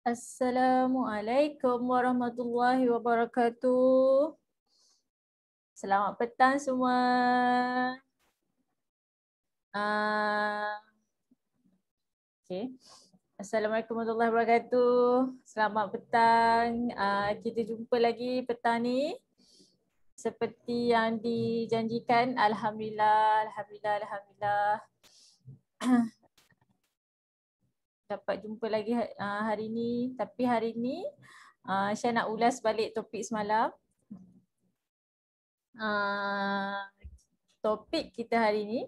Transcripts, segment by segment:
Assalamualaikum warahmatullahi wabarakatuh. Selamat petang semua. Uh, okay. Assalamualaikum warahmatullahi wabarakatuh. Selamat petang. Uh, kita jumpa lagi petang ni. Seperti yang dijanjikan. Alhamdulillah, Alhamdulillah, Alhamdulillah. Dapat jumpa lagi uh, hari ni. Tapi hari ni uh, saya nak ulas balik topik semalam. Uh, topik kita hari ni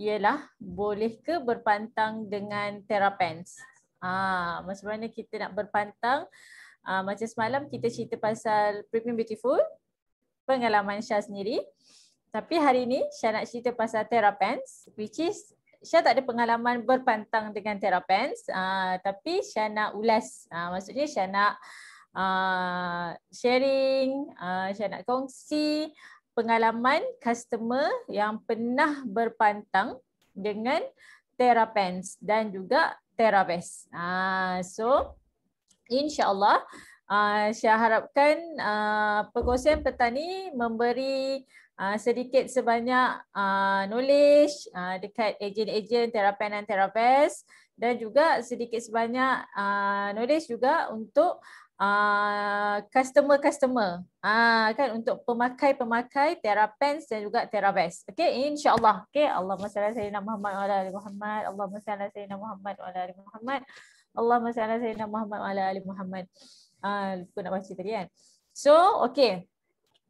ialah boleh ke berpantang dengan terapens. Ah, macam mana kita nak berpantang? Ah, macam semalam kita cerita pasal Premium Beautiful, pengalaman Syah sendiri. Tapi hari ni Syah nak cerita pasal terapens which is Syah tak ada pengalaman berpantang dengan terapens ah, tapi Syah nak ulas. Ah, maksudnya Syah nak ah, sharing, ah, Syah nak kongsi pengalaman customer yang pernah berpantang dengan Terapens dan juga Teravest. Uh, so insyaAllah uh, saya harapkan uh, perkongsian petani memberi uh, sedikit sebanyak uh, knowledge uh, dekat ejen-ejen Terapen dan Teravest dan juga sedikit sebanyak uh, knowledge juga untuk uh, customer-customer uh, kan untuk pemakai-pemakai Terapens dan juga Teravest. Okey, insya-Allah. Okey, Allahumma salli sayyidina Muhammad wa ala Muhammad. Allahumma salli sayyidina Muhammad wa ala Muhammad. Allahumma salli sayyidina Muhammad wa ala Muhammad. Ah, uh, lupa nak baca tadi kan. So, okey.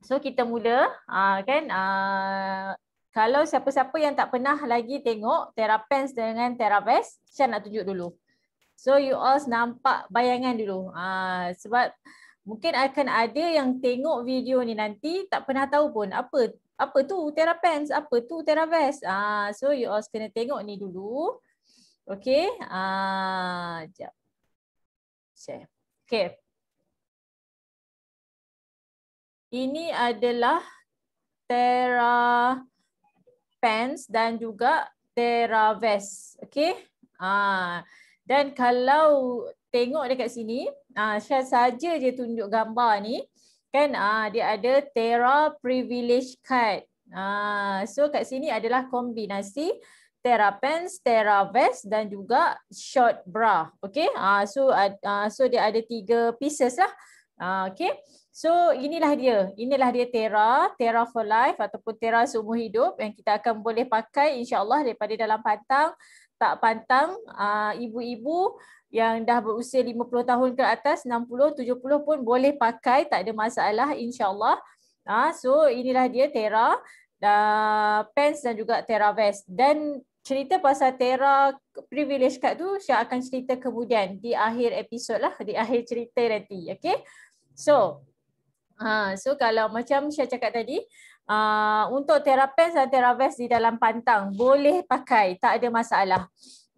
So kita mula uh, kan uh, kalau siapa-siapa yang tak pernah lagi tengok Terapens dengan Teravest, saya nak tunjuk dulu. So you all nampak bayangan dulu. Ha, sebab mungkin akan ada yang tengok video ni nanti tak pernah tahu pun apa apa tu Terapens, apa tu Teravest. Ha, so you all kena tengok ni dulu. Okay. Ha, jap. Share. Okay. Ini adalah Terapens dan juga Teravest. Okay. Ah, dan kalau tengok dekat sini, uh, Syah saja je tunjuk gambar ni, kan uh, dia ada Terra Privilege Card. Uh, so kat sini adalah kombinasi Terra Pants, Terra Vest dan juga Short Bra. Okay, uh, so, uh, so dia ada tiga pieces lah. Uh, okay, so inilah dia. Inilah dia Terra, Terra for Life ataupun Terra seumur hidup yang kita akan boleh pakai insyaAllah daripada dalam pantang tak pantang uh, ibu-ibu yang dah berusia 50 tahun ke atas 60 70 pun boleh pakai tak ada masalah insyaallah. Uh, so inilah dia Tera pants dan juga Tera vest. Dan cerita pasal Tera privilege card tu saya akan cerita kemudian di akhir episod lah di akhir cerita nanti okay so uh, so kalau macam saya cakap tadi uh, untuk terapens dan teravest di dalam pantang boleh pakai tak ada masalah.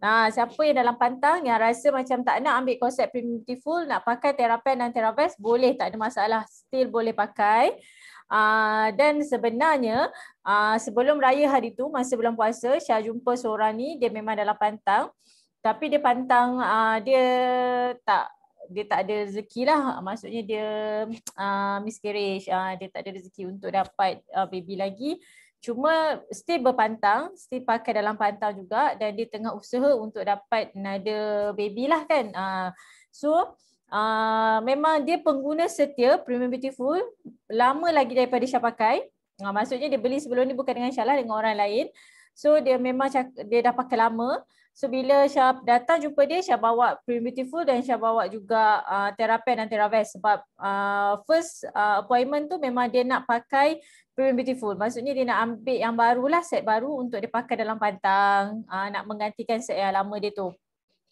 Nah, siapa yang dalam pantang yang rasa macam tak nak ambil konsep primitive nak pakai terapen dan teravest boleh tak ada masalah still boleh pakai. Uh, dan sebenarnya uh, sebelum raya hari tu masa bulan puasa saya jumpa seorang ni dia memang dalam pantang tapi dia pantang uh, dia tak dia tak ada rezeki lah. Maksudnya dia uh, miscarriage. Uh, dia tak ada rezeki untuk dapat uh, baby lagi. Cuma still berpantang still pakai dalam pantang juga dan dia tengah usaha untuk dapat another baby lah kan. Uh, so uh, memang dia pengguna setia Premium Beautiful lama lagi daripada Syah pakai. Uh, maksudnya dia beli sebelum ni bukan dengan Syah lah dengan orang lain. So dia memang dia dah pakai lama So bila Syah datang jumpa dia, Syah bawa Premium Beautiful dan Syah bawa juga uh, Terapen dan Teravest sebab uh, first uh, appointment tu memang dia nak pakai Premium Beautiful. Maksudnya dia nak ambil yang baru lah, set baru untuk dia pakai dalam pantang, uh, nak menggantikan set yang lama dia tu.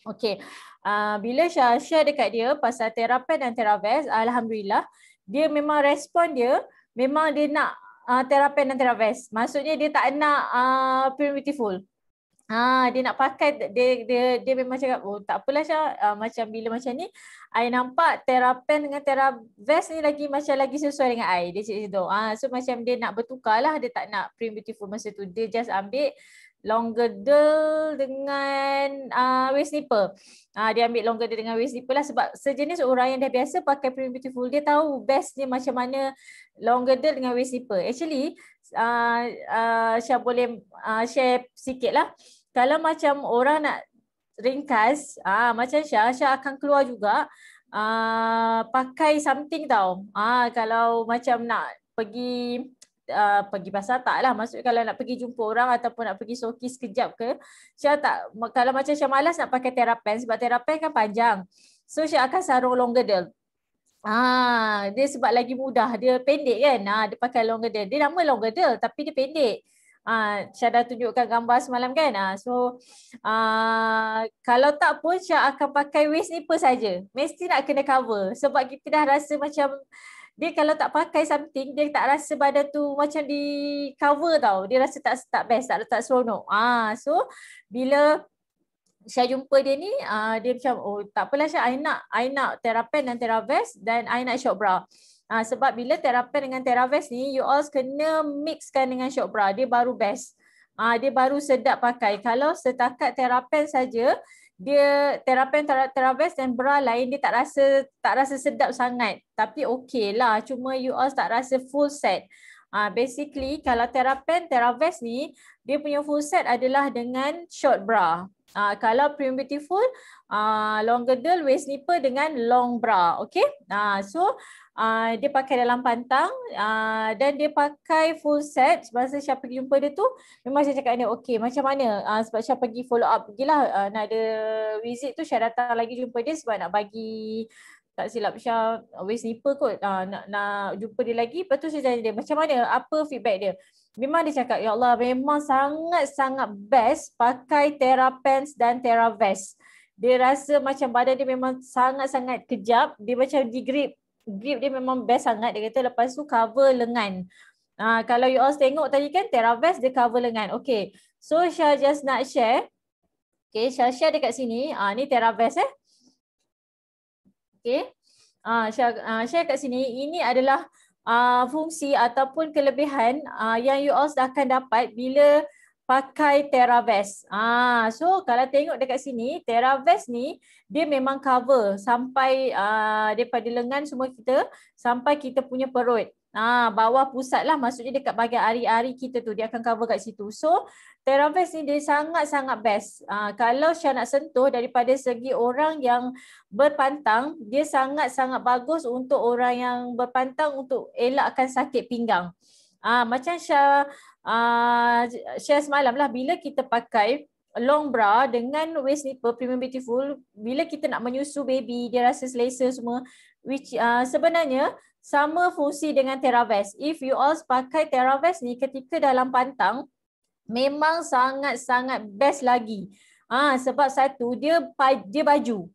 Okay, uh, bila Syah share dekat dia pasal Terapen dan Teravest, Alhamdulillah, dia memang respon dia, memang dia nak uh, Terapen dan Teravest. Maksudnya dia tak nak uh, Premium Beautiful. Ha, dia nak pakai dia dia dia memang cakap oh tak apalah Syah uh, macam bila macam ni I nampak terapen dengan teravest ni lagi macam lagi sesuai dengan I dia cakap situ. Ha, so macam dia nak bertukar lah dia tak nak print beautiful masa tu dia just ambil long girdle dengan uh, waist nipple. Uh, dia ambil long girdle dengan waist nipple lah sebab sejenis orang yang dah biasa pakai Premium Beautiful dia tahu best dia macam mana long girdle dengan waist nipple. Actually uh, uh, Syah boleh uh, share sikit lah. Kalau macam orang nak ringkas, uh, macam Syah, Syah akan keluar juga uh, pakai something tau. Uh, kalau macam nak pergi uh, pergi pasar tak lah. Maksudnya kalau nak pergi jumpa orang ataupun nak pergi soki sekejap ke. Syah tak, kalau macam Syah malas nak pakai terapen sebab terapen kan panjang. So Syah akan sarung long girdle. Ah, dia sebab lagi mudah. Dia pendek kan. Ah, dia pakai long girdle. Dia nama long girdle tapi dia pendek. Ah, Syah dah tunjukkan gambar semalam kan. Ah, so ah, kalau tak pun Syah akan pakai waist nipple saja. Mesti nak kena cover sebab kita dah rasa macam dia kalau tak pakai something dia tak rasa badan tu macam di cover tau dia rasa tak tak best tak tak seronok ah so bila saya jumpa dia ni uh, dia macam oh tak apalah I nak I nak terapen dan teravest dan I nak short bra uh, sebab bila terapen dengan teravest ni you all kena mixkan dengan short bra dia baru best. Uh, dia baru sedap pakai. Kalau setakat terapen saja dia terapen teravest dan bra lain dia tak rasa tak rasa sedap sangat. Tapi okey lah. Cuma you all tak rasa full set. Uh, basically kalau terapen teravest ni dia punya full set adalah dengan short bra. Uh, kalau premium beautiful uh, long girdle waist nipple dengan long bra. Okey? Uh, so uh, dia pakai dalam pantang uh, dan dia pakai full set. Masa Syah pergi jumpa dia tu memang saya cakap dia okey macam mana? Uh, sebab Syah pergi follow up pergilah uh, nak ada visit tu. Syah datang lagi jumpa dia sebab nak bagi tak silap Syah waist nipple kot. Uh, nak, nak jumpa dia lagi. Lepas tu saya tanya dia macam mana? Apa feedback dia? Memang dia cakap ya Allah memang sangat-sangat best pakai Terapens dan Teravest dia rasa macam badan dia memang sangat-sangat kejap. Dia macam di grip dia memang best sangat dia kata lepas tu cover lengan. Uh, kalau you all tengok tadi kan Teravest dia cover lengan. Okay. So Syah just nak share. Okay Syah share dekat sini. Ah uh, ni Teravest eh. Okay. Ah uh, Syah uh, share kat sini. Ini adalah uh, fungsi ataupun kelebihan uh, yang you all akan dapat bila pakai Teravest. Ah, so kalau tengok dekat sini, Teravest ni dia memang cover sampai uh, daripada lengan semua kita sampai kita punya perut. Ah, bawah pusat lah maksudnya dekat bahagian ari-ari kita tu dia akan cover kat situ. So Teravest ni dia sangat-sangat best. Ah, kalau Syah nak sentuh daripada segi orang yang berpantang, dia sangat-sangat bagus untuk orang yang berpantang untuk elakkan sakit pinggang. Ah, macam Syah uh, share semalam lah bila kita pakai long bra dengan waist nipple premium beautiful bila kita nak menyusu baby dia rasa selesa semua which uh, sebenarnya sama fungsi dengan Teravest. If you all pakai Teravest ni ketika dalam pantang memang sangat-sangat best lagi. Ah sebab satu dia dia baju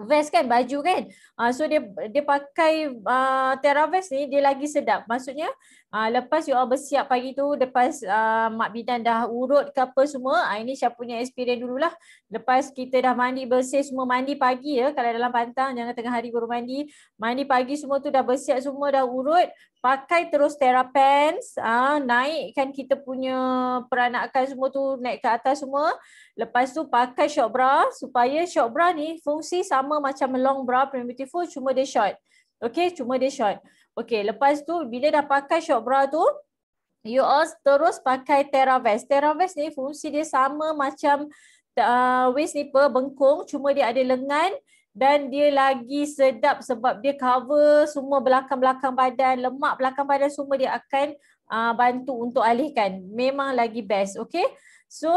vest kan baju kan uh, so dia dia pakai uh, Terra vest ni dia lagi sedap maksudnya uh, lepas you all bersiap pagi tu lepas uh, mak bidan dah urut ke apa semua uh, ini saya punya experience dululah lepas kita dah mandi bersih semua mandi pagi ya kalau dalam pantang jangan tengah hari baru mandi mandi pagi semua tu dah bersiap semua dah urut pakai terus Terra Pants, uh, naikkan kita punya peranakan semua tu naik ke atas semua. Lepas tu pakai short bra supaya short bra ni fungsi sama macam long bra Premium Beautiful cuma dia short. Okay, cuma dia short. Okay, lepas tu bila dah pakai short bra tu, you all terus pakai Terra Vest. Terra Vest ni fungsi dia sama macam uh, waist nipple bengkung cuma dia ada lengan dan dia lagi sedap sebab dia cover semua belakang-belakang badan, lemak belakang badan semua dia akan uh, bantu untuk alihkan. Memang lagi best, okay? So,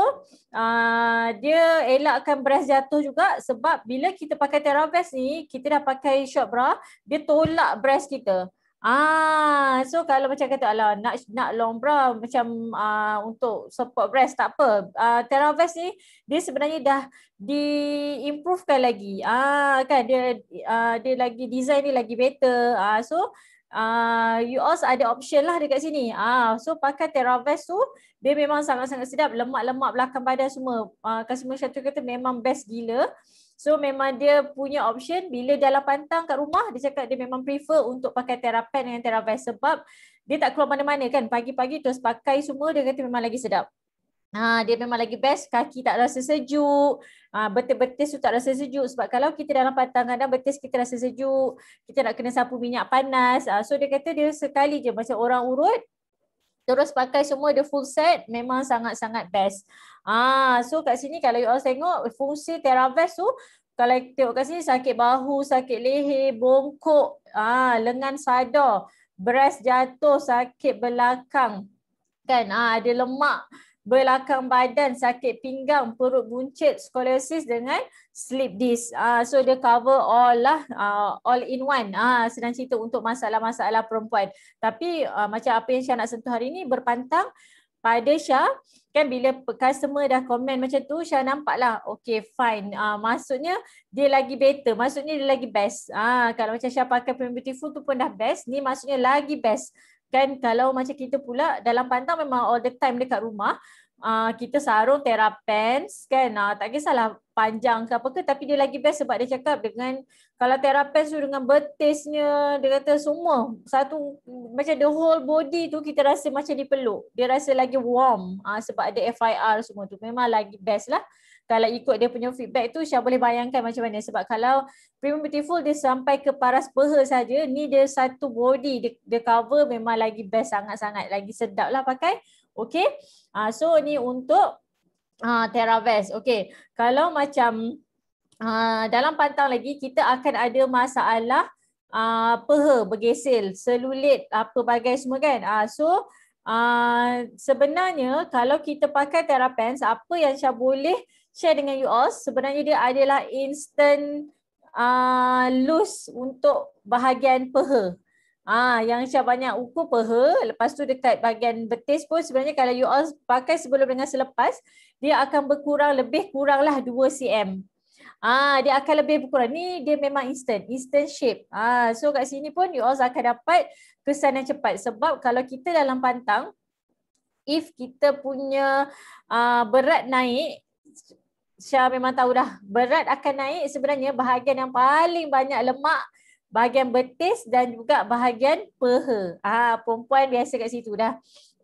uh, dia elakkan breast jatuh juga sebab bila kita pakai Teravest ni, kita dah pakai short bra, dia tolak breast kita. Ah, so kalau macam kata ala nak nak long bra macam uh, untuk support breast tak apa. Uh, Teravest ni dia sebenarnya dah diimprovekan lagi. Ah kan dia uh, dia lagi design ni lagi better. Ah so uh, you also ada option lah dekat sini. Ah so pakai Teravest tu dia memang sangat-sangat sedap lemak-lemak belakang badan semua. Uh, customer satu kata memang best gila. So memang dia punya option bila dalam pantang kat rumah dia cakap dia memang prefer untuk pakai terapen dengan teravest sebab dia tak keluar mana-mana kan pagi-pagi terus pakai semua dia kata memang lagi sedap. Ha, dia memang lagi best kaki tak rasa sejuk. Ha, betis-betis tu tak rasa sejuk sebab kalau kita dalam pantang kadang betis kita rasa sejuk. Kita nak kena sapu minyak panas. Ha, so dia kata dia sekali je macam orang urut terus pakai semua the full set memang sangat-sangat best. Ah, so kat sini kalau you all tengok fungsi TerraVest tu kalau tengok kat sini sakit bahu, sakit leher, bongkok, ah lengan sadar, breast jatuh, sakit belakang. Kan ah ada lemak belakang badan, sakit pinggang, perut buncit, skoliosis dengan slip disc. Uh, so dia cover all lah, uh, all in one. Uh, sedang cerita untuk masalah-masalah perempuan. Tapi uh, macam apa yang Syah nak sentuh hari ini berpantang pada Syah. Kan bila customer dah komen macam tu, Syah nampak lah, okay fine. Uh, maksudnya dia lagi better, maksudnya dia lagi best. Uh, kalau macam Syah pakai Premium Beautiful tu pun dah best, ni maksudnya lagi best kan kalau macam kita pula dalam pantang memang all the time dekat rumah uh, kita sarung terapens kan. Uh, tak kisahlah panjang ke apa ke tapi dia lagi best sebab dia cakap dengan kalau terapens tu dengan betisnya dia kata semua satu macam the whole body tu kita rasa macam dipeluk. Dia rasa lagi warm uh, sebab ada FIR semua tu. Memang lagi best lah kalau ikut dia punya feedback tu Syah boleh bayangkan macam mana. Sebab kalau Premium Beautiful dia sampai ke paras peha saja ni dia satu body. Dia, dia cover memang lagi best sangat-sangat. Lagi sedap lah pakai. Okay uh, so ni untuk uh, TerraVest okay kalau macam uh, dalam pantang lagi kita akan ada masalah uh, peha bergesel selulit apa bagai semua kan? Uh, so Uh, sebenarnya kalau kita pakai Terrapens, apa yang Syah boleh share dengan you all sebenarnya dia adalah instant uh, loose untuk bahagian peha. Ah, yang Syah banyak ukur peha, lepas tu dekat bahagian betis pun sebenarnya kalau you all pakai sebelum dengan selepas, dia akan berkurang lebih kuranglah 2 cm. Ah, dia akan lebih berkurang. Ni dia memang instant, instant shape. Ah, so kat sini pun you all akan dapat kesan yang cepat sebab kalau kita dalam pantang if kita punya uh, berat naik Syah memang tahu dah berat akan naik sebenarnya bahagian yang paling banyak lemak bahagian betis dan juga bahagian peha. Ah perempuan biasa kat situ dah.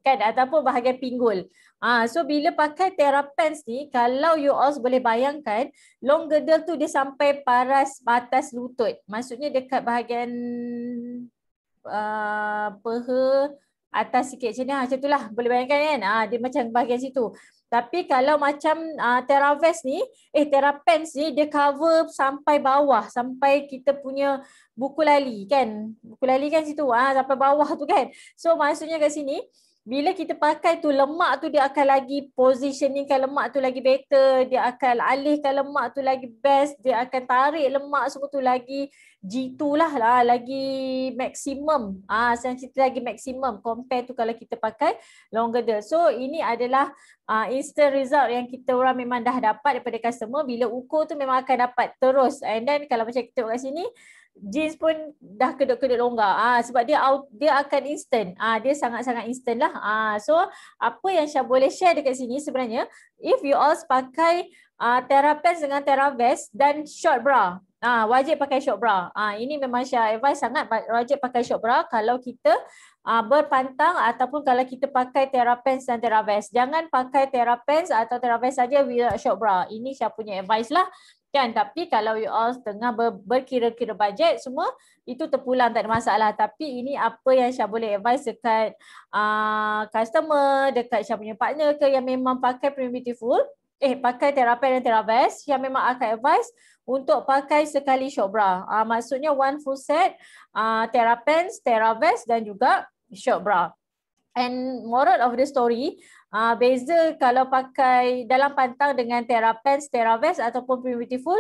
Kan ataupun bahagian pinggul. Ah so bila pakai Terrapens ni kalau you all boleh bayangkan long girdle tu dia sampai paras batas lutut. Maksudnya dekat bahagian uh, peha atas sikit macam ni. Ha, macam itulah boleh bayangkan kan. Ah dia macam bahagian situ. Tapi kalau macam uh, TerraVest ni, eh TerraPens ni dia cover sampai bawah, sampai kita punya buku lali kan. Buku lali kan situ, ah sampai bawah tu kan. So maksudnya kat sini, bila kita pakai tu lemak tu dia akan lagi positioningkan lemak tu lagi better, dia akan alihkan lemak tu lagi best, dia akan tarik lemak semua tu lagi G2 lah, lah lagi maksimum. Ah, saya cerita lagi maksimum compare tu kalau kita pakai long girdle. So ini adalah uh, instant result yang kita orang memang dah dapat daripada customer bila ukur tu memang akan dapat terus. And then kalau macam kita tengok kat sini jeans pun dah kedut-kedut longgar. Ah sebab dia out, dia akan instant. Ah dia sangat-sangat instant lah. Ah so apa yang Syah boleh share dekat sini sebenarnya if you all pakai uh, Terrapens dengan Terravest dan short bra. Ah wajib pakai short bra. Ah ini memang Syah advice sangat wajib pakai short bra kalau kita uh, berpantang ataupun kalau kita pakai Terrapens dan Terravest. Jangan pakai Terrapens atau Terravest saja without short bra. Ini Syah punya advice lah. Kan tapi kalau you all tengah ber, berkira-kira bajet semua itu terpulang tak ada masalah tapi ini apa yang Syah boleh advice dekat uh, customer, dekat Syah punya partner ke yang memang pakai Premium Beautiful eh pakai Terrapen dan Terravest yang memang akan advice untuk pakai sekali short bra. Uh, maksudnya one full set uh, Terrapens, Terravest dan juga short bra. And moral of the story, uh, beza kalau pakai dalam pantang dengan Terrapens, Terravest ataupun Primitiveful,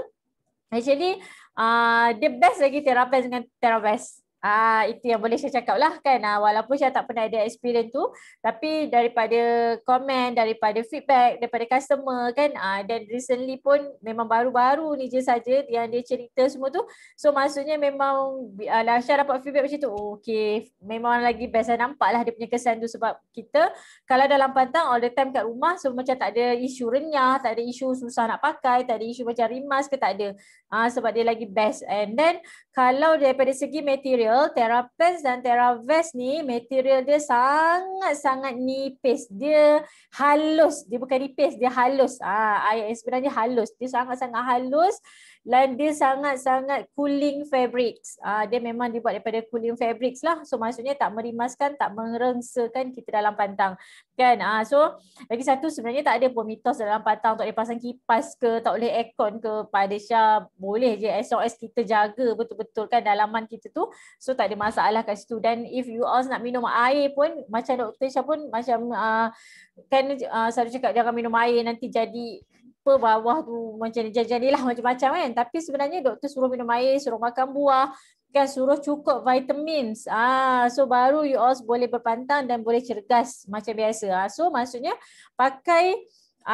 actually uh, the best lagi Terrapens dengan Terravest. Ah itu yang boleh saya cakap lah kan. Ah, walaupun saya tak pernah ada experience tu tapi daripada komen daripada feedback daripada customer kan ah, dan recently pun memang baru-baru ni je saja yang dia cerita semua tu. So maksudnya memang uh, Syah dapat feedback macam tu okay memang lagi best saya nampak lah dia punya kesan tu sebab kita kalau dalam pantang all the time kat rumah so macam tak ada isu renyah tak ada isu susah nak pakai tak ada isu macam rimas ke tak ada. Ah, sebab dia lagi best. And then kalau daripada segi material material, Terapens dan Teravest ni material dia sangat-sangat nipis. Dia halus. Dia bukan nipis, dia halus. Ah, air sebenarnya halus. Dia sangat-sangat halus dia sangat-sangat cooling fabrics. Uh, dia memang dibuat daripada cooling fabrics lah. So maksudnya tak merimaskan, tak merengsakan kita dalam pantang. Kan? Uh, so lagi satu sebenarnya tak ada pun mitos dalam pantang tak boleh pasang kipas ke, tak boleh aircon ke pada Syah. Boleh je as long as kita jaga betul-betul kan dalaman kita tu. So tak ada masalah kat situ. Dan if you all nak minum air pun macam Dr. Syah pun macam uh, kan uh, selalu cakap jangan minum air nanti jadi apa bawah tu macam jadilah macam-macam kan. Tapi sebenarnya doktor suruh minum air suruh makan buah kan? Suruh cukup vitamins. Ah so baru you all boleh berpantang dan boleh cergas macam biasa. Ah so maksudnya pakai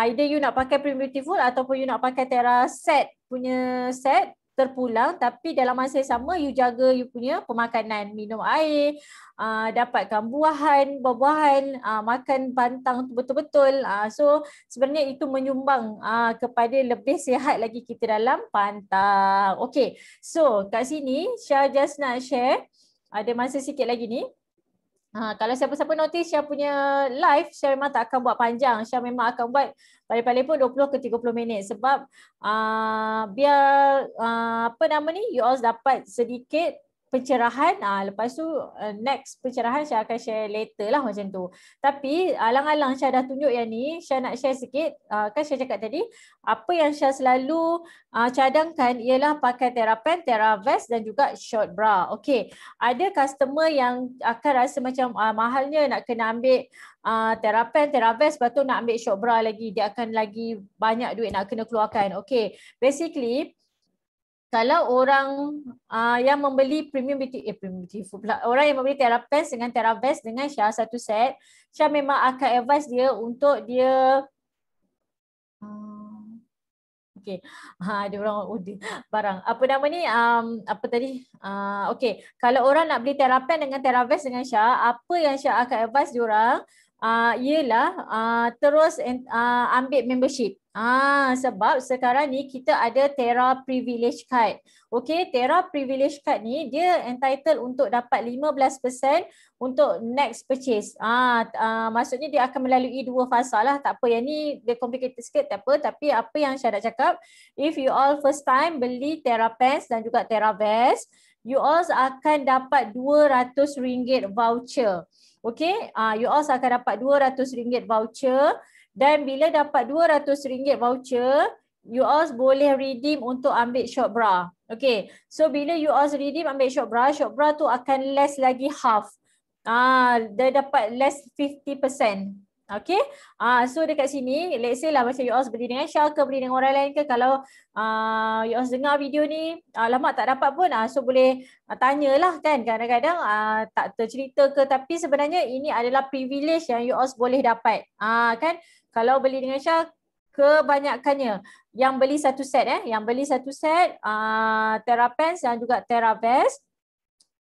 either you nak pakai primitive ataupun you nak pakai Terra set punya set terpulang tapi dalam masa yang sama you jaga you punya pemakanan. Minum air uh, dapatkan buahan buah-buahan uh, makan pantang betul-betul. Uh, so sebenarnya itu menyumbang uh, kepada lebih sihat lagi kita dalam pantang. Okey so kat sini Syah just nak share. Ada masa sikit lagi ni Ha, kalau siapa-siapa notice Syah punya live, Syah memang tak akan buat panjang. Syah memang akan buat paling-paling pun 20 ke 30 minit sebab uh, biar uh, apa nama ni, you all dapat sedikit pencerahan ah lepas tu uh, next pencerahan saya akan share later lah macam tu. Tapi alang-alang saya dah tunjuk yang ni saya nak share sikit uh, kan saya cakap tadi apa yang saya selalu uh, cadangkan ialah pakai terapen teravest dan juga short bra. Okey ada customer yang akan rasa macam uh, mahalnya nak kena ambil uh, terapen teravest lepas tu nak ambil short bra lagi dia akan lagi banyak duit nak kena keluarkan. Okey basically kalau orang uh, yang membeli premium beauty eh premium beauty pula orang yang membeli Terapens dengan Teravest dengan Syah satu set Syah memang akan advise dia untuk dia uh, okey ha ada orang order barang. Apa nama ni? Um, apa tadi? Uh, okey kalau orang nak beli Terapen dengan Teravest dengan Syah apa yang Syah akan advise dia orang uh, ialah uh, terus uh, ambil membership Ah sebab sekarang ni kita ada Terra Privilege Card. Okay, Terra Privilege Card ni dia entitled untuk dapat 15% untuk next purchase. Ah, ah maksudnya dia akan melalui dua fasa lah. Tak apa yang ni dia complicated sikit tak apa tapi apa yang saya nak cakap if you all first time beli Terra Pants dan juga Terra Vest, you all akan dapat RM200 voucher. Okay, ah you all akan dapat RM200 voucher dan bila dapat RM200 voucher, you all boleh redeem untuk ambil short bra. Okay, so bila you all redeem ambil short bra, short bra tu akan less lagi half. Ah, dia dapat less 50%. Okay, ah, so dekat sini, let's say lah macam you all beli dengan Syah ke beli dengan orang lain ke, kalau uh, you all dengar video ni, uh, lama tak dapat pun, uh, so boleh uh, tanyalah kan, kadang-kadang uh, tak tercerita ke, tapi sebenarnya ini adalah privilege yang you all boleh dapat. Uh, kan, kalau beli dengan Syah kebanyakannya yang beli satu set eh yang beli satu set uh, Terapens dan juga Teravest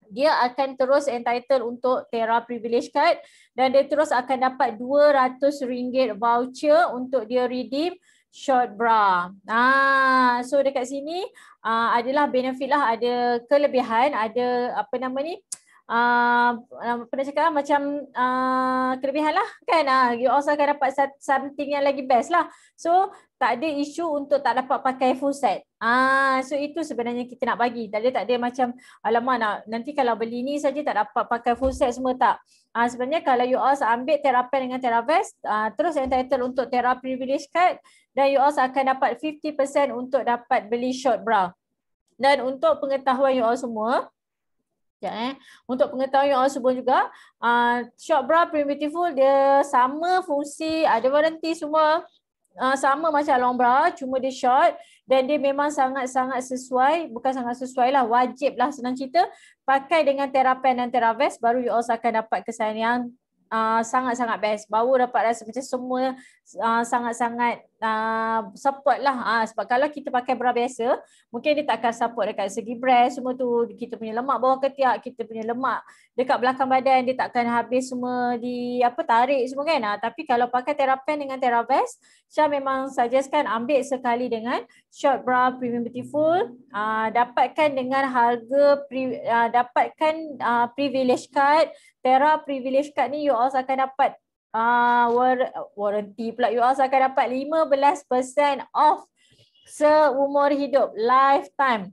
dia akan terus entitled untuk Terra Privilege Card dan dia terus akan dapat RM200 voucher untuk dia redeem short bra. Ah, so dekat sini uh, adalah benefit lah, ada kelebihan, ada apa nama ni? Uh, pernah cakap macam uh, kelebihan lah kan? Uh, you also akan dapat something yang lagi best lah. So tak ada isu untuk tak dapat pakai full set. Ah so itu sebenarnya kita nak bagi. Tak ada tak ada macam alamak nak nanti kalau beli ni saja tak dapat pakai full set semua tak. Ah sebenarnya kalau you also ambil terapen dengan teravest uh, terus entitled untuk tera privilege card dan you also akan dapat 50% untuk dapat beli short bra. Dan untuk pengetahuan you all semua Sekejap eh. Untuk pengetahuan yang semua juga, uh, short bra primitive dia sama fungsi, ada warranty semua uh, sama macam long bra, cuma dia short dan dia memang sangat-sangat sesuai, bukan sangat sesuai lah, wajib lah senang cerita, pakai dengan Terapen dan Teravest baru you also akan dapat kesan yang uh, sangat-sangat best. Baru dapat rasa macam semua uh, sangat-sangat uh, support lah. Uh, sebab kalau kita pakai bra biasa, mungkin dia tak akan support dekat segi breast semua tu. Kita punya lemak bawah ketiak, kita punya lemak dekat belakang badan, dia tak akan habis semua di apa tarik semua kan. Uh, tapi kalau pakai Therapen dengan Theravest, Syah memang suggestkan ambil sekali dengan short bra premium beautiful. Uh, dapatkan dengan harga, pri, uh, dapatkan uh, privilege card. Terra privilege card ni you also akan dapat uh, war- warranty pula. You also akan dapat 15% off seumur hidup. Lifetime.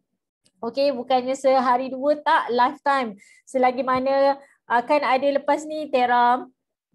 Okay, bukannya sehari dua tak lifetime. Selagi mana akan ada lepas ni Terra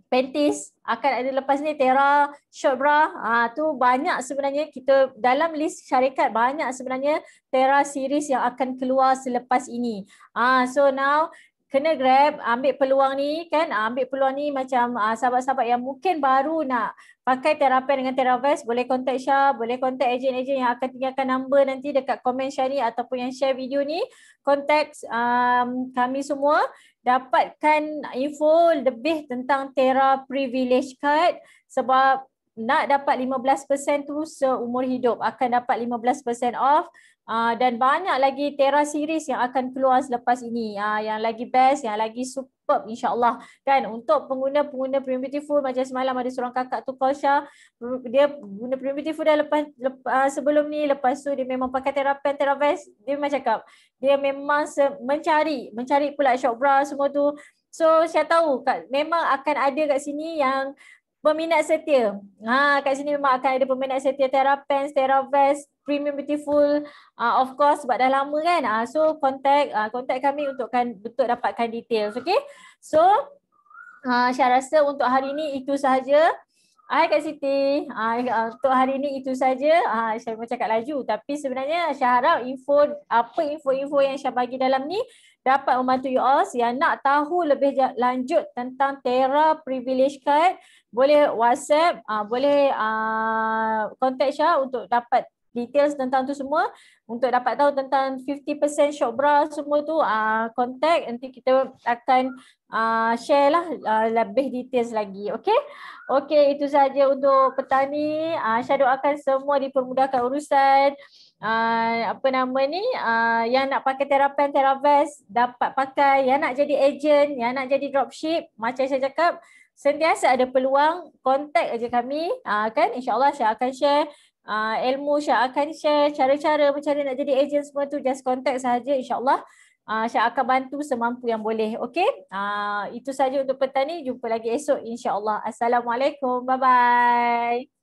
Pentis akan ada lepas ni Terra short bra. Ah tu banyak sebenarnya. Kita dalam list syarikat banyak sebenarnya Terra series yang akan keluar selepas ini. Ah so now kena grab ambil peluang ni kan? Ambil peluang ni macam uh, sahabat-sahabat yang mungkin baru nak pakai terapen dengan Teravest boleh contact Syah boleh contact ejen-ejen yang akan tinggalkan number nanti dekat komen Syah ni ataupun yang share video ni. Contact um, kami semua. Dapatkan info lebih tentang Terra Privilege Card sebab nak dapat 15% tu seumur hidup. Akan dapat 15% off Uh, dan banyak lagi Terra series yang akan keluar selepas ini. Uh, yang lagi best, yang lagi superb insyaAllah. Kan untuk pengguna-pengguna Premium Beautiful macam semalam ada seorang kakak tu Syah dia guna Premium Beautiful dah lepas, lepas uh, sebelum ni. Lepas tu dia memang pakai Terra Pen, Terra Vest. Dia memang cakap dia memang mencari mencari pula shock bra semua tu. So saya tahu kat, memang akan ada kat sini yang peminat setia. Ha kat sini memang akan ada peminat setia Terra Vest, Premium Beautiful. Uh, of course sebab dah lama kan. Uh, so contact uh, contact kami untuk kan betul dapatkan details. Okay. So uh, saya rasa untuk hari ini itu sahaja. Hai Kak Siti. Uh, untuk hari ini itu saja. Uh, saya mau cakap laju. Tapi sebenarnya saya harap info apa info-info yang saya bagi dalam ni dapat membantu you all yang nak tahu lebih lanjut tentang Terra Privilege Card boleh WhatsApp, uh, boleh uh, contact Syah untuk dapat details tentang tu semua. Untuk dapat tahu tentang 50% shop bra semua tu uh, contact. Nanti kita akan uh, share lah uh, lebih details lagi okay okay itu saja untuk petani. Uh, saya doakan semua dipermudahkan urusan. Uh, apa nama ni? Uh, yang nak pakai Terapen Teravest dapat pakai. Yang nak jadi agent yang nak jadi dropship macam saya cakap sentiasa ada peluang contact aja kami. Uh, kan? Insyaallah saya akan share uh, ilmu saya akan share cara-cara macam mana nak jadi agent semua tu just contact saja insyaallah. Uh, saya akan bantu semampu yang boleh okey? Uh, itu saja untuk petani. Jumpa lagi esok insyaallah. Assalamualaikum. Bye bye